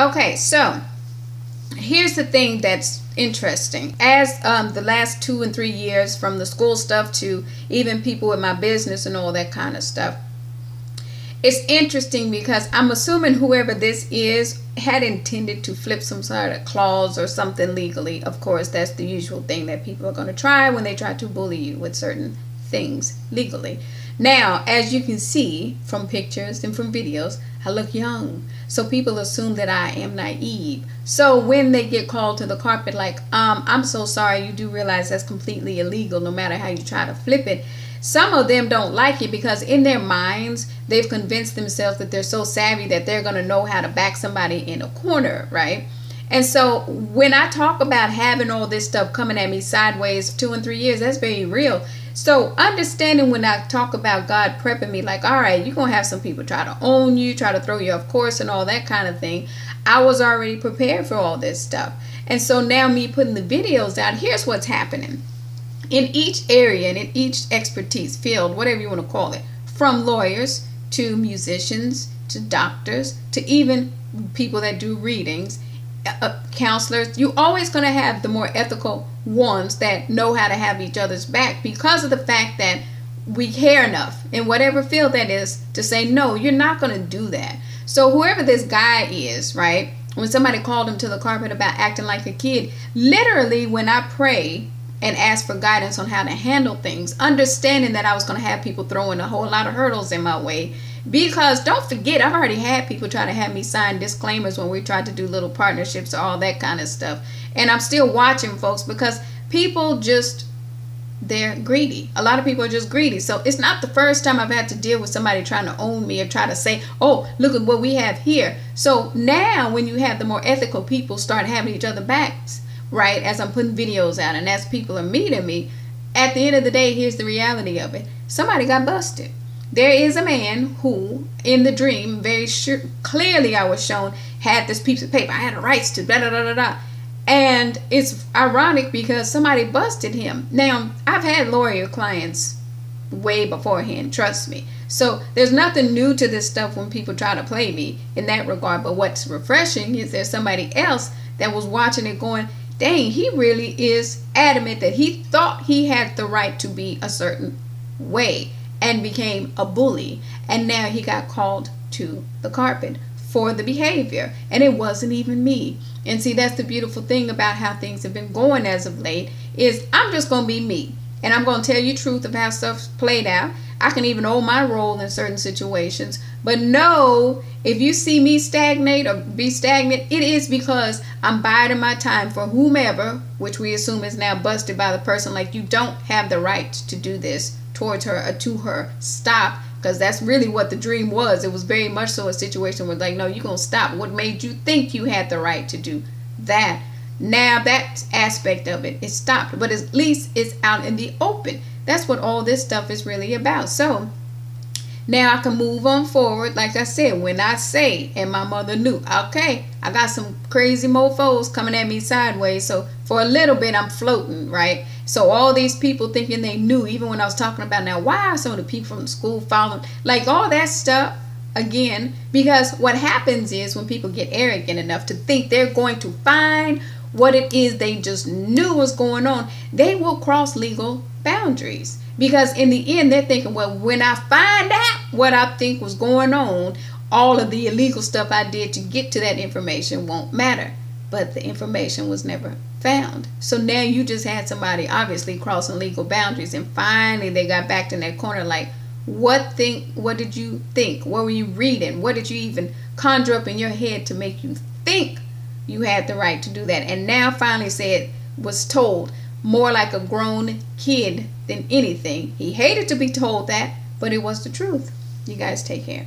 Okay, so here's the thing that's interesting. As um, the last two and three years, from the school stuff to even people with my business and all that kind of stuff, it's interesting because I'm assuming whoever this is had intended to flip some sort of clause or something legally. Of course, that's the usual thing that people are going to try when they try to bully you with certain things legally. Now, as you can see from pictures and from videos, I look young. So people assume that I am naive. So when they get called to the carpet, like, um, I'm so sorry, you do realize that's completely illegal no matter how you try to flip it. Some of them don't like it because in their minds, they've convinced themselves that they're so savvy that they're going to know how to back somebody in a corner, right? And so when I talk about having all this stuff coming at me sideways two and three years, that's very real. So understanding when I talk about God prepping me, like, all right, you're gonna have some people try to own you, try to throw you off course and all that kind of thing. I was already prepared for all this stuff. And so now me putting the videos out, here's what's happening. In each area and in each expertise field, whatever you want to call it, from lawyers to musicians to doctors to even people that do readings, Uh, counselors, you're always going to have the more ethical ones that know how to have each other's back because of the fact that we care enough in whatever field that is to say, no, you're not going to do that. So, whoever this guy is, right, when somebody called him to the carpet about acting like a kid, literally, when I pray and ask for guidance on how to handle things, understanding that I was going to have people throwing a whole lot of hurdles in my way because don't forget, I've already had people try to have me sign disclaimers when we tried to do little partnerships or all that kind of stuff. And I'm still watching folks because people just they're greedy. A lot of people are just greedy. So it's not the first time I've had to deal with somebody trying to own me or try to say, oh, look at what we have here. So now when you have the more ethical people start having each other backs, right, as I'm putting videos out and as people are meeting me, at the end of the day, here's the reality of it. Somebody got busted. There is a man who, in the dream, very sure, clearly I was shown, had this piece of paper. I had the rights to da da da da da. And it's ironic because somebody busted him. Now, I've had lawyer clients way beforehand, trust me. So there's nothing new to this stuff when people try to play me in that regard. But what's refreshing is there's somebody else that was watching it going, dang, he really is adamant that he thought he had the right to be a certain way and became a bully. And now he got called to the carpet for the behavior. And it wasn't even me. And see, that's the beautiful thing about how things have been going as of late is I'm just going to be me. And I'm going to tell you truth of how stuff's played out. I can even own my role in certain situations. But no, if you see me stagnate or be stagnant, it is because I'm biding my time for whomever, which we assume is now busted by the person, like you don't have the right to do this towards her or to her. Stop. Because that's really what the dream was. It was very much so a situation where, like, no, you're to stop. What made you think you had the right to do that? Now, that aspect of it is stopped. But at least it's out in the open. That's what all this stuff is really about. So, now I can move on forward. Like I said, when I say, and my mother knew, okay, I got some crazy mofos coming at me sideways. So for a little bit, I'm floating, right? So all these people thinking they knew, even when I was talking about now, why are some of the people from the school following, like all that stuff, again, because what happens is when people get arrogant enough to think they're going to find what it is they just knew was going on, they will cross legal boundaries. Because in the end, they're thinking, well, when I find out what I think was going on, all of the illegal stuff I did to get to that information won't matter. But the information was never found. So now you just had somebody obviously crossing legal boundaries, and finally they got back in that corner like, what think? What did you think? What were you reading? What did you even conjure up in your head to make you think you had the right to do that? And now finally said was told more like a grown kid than anything. He hated to be told that, but it was the truth. You guys take care.